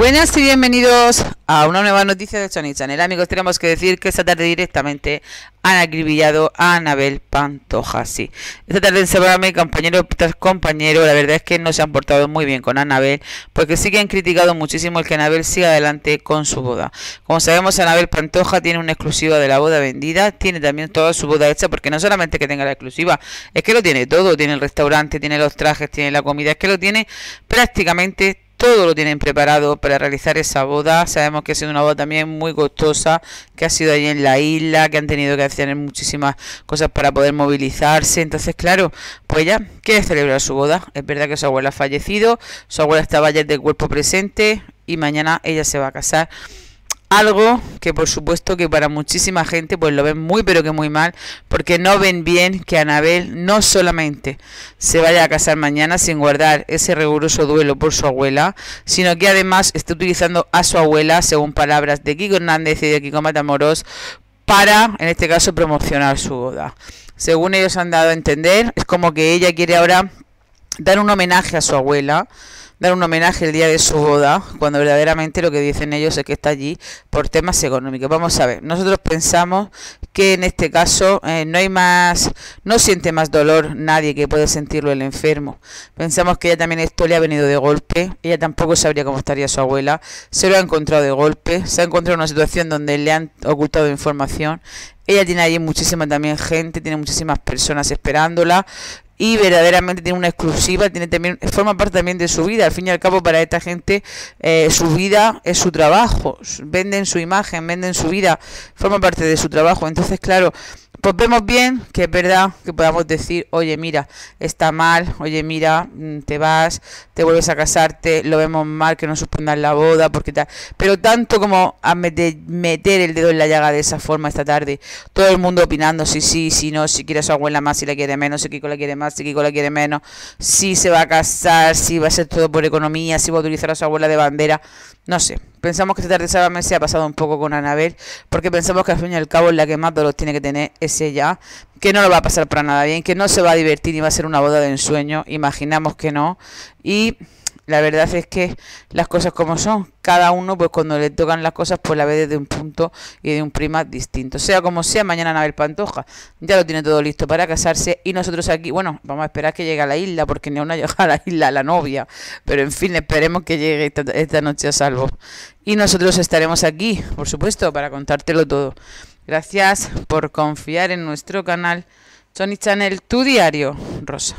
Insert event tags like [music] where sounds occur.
Buenas y bienvenidos a una nueva noticia de Sony Channel. Amigos, tenemos que decir que esta tarde directamente han acribillado a Anabel Pantoja. Sí, esta tarde en Sebrame, compañero tras compañero, la verdad es que no se han portado muy bien con Anabel, porque sí que han criticado muchísimo el que Anabel siga adelante con su boda. Como sabemos, Anabel Pantoja tiene una exclusiva de la boda vendida, tiene también toda su boda hecha, porque no solamente que tenga la exclusiva, es que lo tiene todo, tiene el restaurante, tiene los trajes, tiene la comida, es que lo tiene prácticamente todo lo tienen preparado para realizar esa boda. Sabemos que ha sido una boda también muy costosa, que ha sido ahí en la isla, que han tenido que hacer muchísimas cosas para poder movilizarse. Entonces, claro, pues ya quiere celebrar su boda. Es verdad que su abuela ha fallecido, su abuela estaba ya de cuerpo presente y mañana ella se va a casar. Algo que por supuesto que para muchísima gente pues lo ven muy pero que muy mal porque no ven bien que Anabel no solamente se vaya a casar mañana sin guardar ese riguroso duelo por su abuela, sino que además esté utilizando a su abuela, según palabras de Kiko Hernández y de Kiko Matamoros, para, en este caso, promocionar su boda. Según ellos han dado a entender, es como que ella quiere ahora dar un homenaje a su abuela dar un homenaje el día de su boda, cuando verdaderamente lo que dicen ellos es que está allí por temas económicos. Vamos a ver, nosotros pensamos que en este caso eh, no hay más, no siente más dolor nadie que puede sentirlo el enfermo. Pensamos que ella también esto le ha venido de golpe, ella tampoco sabría cómo estaría su abuela, se lo ha encontrado de golpe, se ha encontrado en una situación donde le han ocultado información. Ella tiene allí muchísima también gente, tiene muchísimas personas esperándola y verdaderamente tiene una exclusiva, tiene también forma parte también de su vida. Al fin y al cabo para esta gente eh, su vida es su trabajo, venden su imagen, venden su vida, forma parte de su trabajo. Entonces, claro, pues vemos bien que es verdad que podamos decir, oye, mira, está mal, oye, mira, mm, te vas, te vuelves a casarte, lo vemos mal que no suspendan la boda, porque tal. Pero tanto como a meter, el dedo en la llaga de esa forma esta tarde, todo el mundo opinando si sí, si no, si quiere a su abuela más, si la quiere menos, si Kiko la quiere más, si Kiko la quiere menos, si se va a casar, si va a ser todo por economía, si va a utilizar a su abuela de bandera, no sé. Pensamos que esta tarde sábado se ha pasado un poco con Anabel, porque pensamos que al fin y al cabo la que más dolor tiene que tener es ella, que no lo va a pasar para nada bien, que no se va a divertir y va a ser una boda de ensueño, imaginamos que no, y la verdad es que las cosas como son, cada uno pues cuando le tocan las cosas pues la ve desde un punto y de un prima distinto. Sea como sea, mañana Anabel Pantoja ya lo tiene todo listo para casarse y nosotros aquí, bueno, vamos a esperar que llegue a la isla porque ni aún ha [laughs] llegado a la isla la novia, pero en fin, esperemos que llegue esta, noche a salvo. Y nosotros estaremos aquí, por supuesto, para contártelo todo. Gracias por confiar en nuestro canal Sony Channel, tu diario, Rosa.